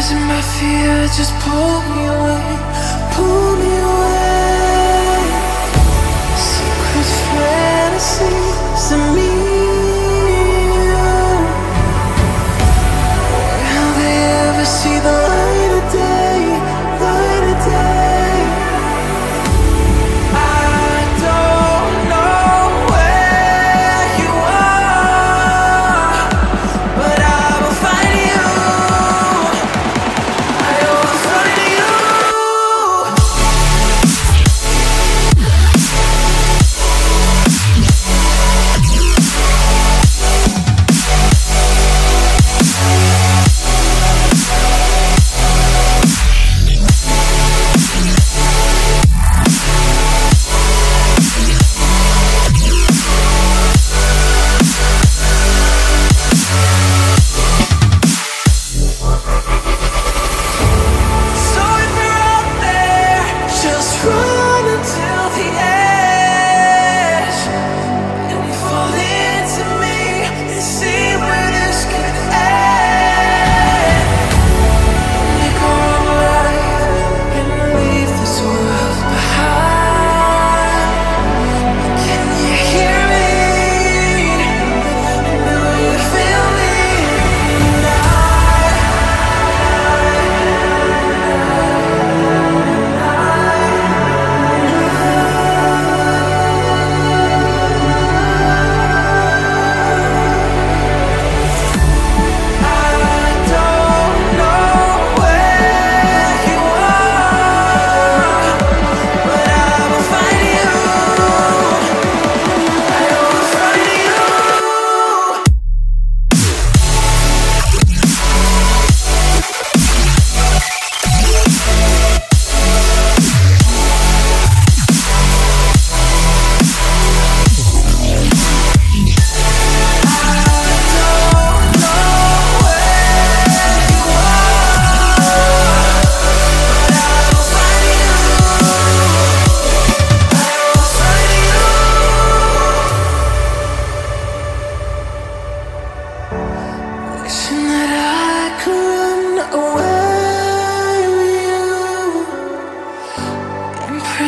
Imprison my fear, just pull me away, pull me away. Secret fantasies of me.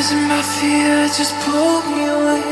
Imprison my fear, just pull me away,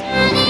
Thank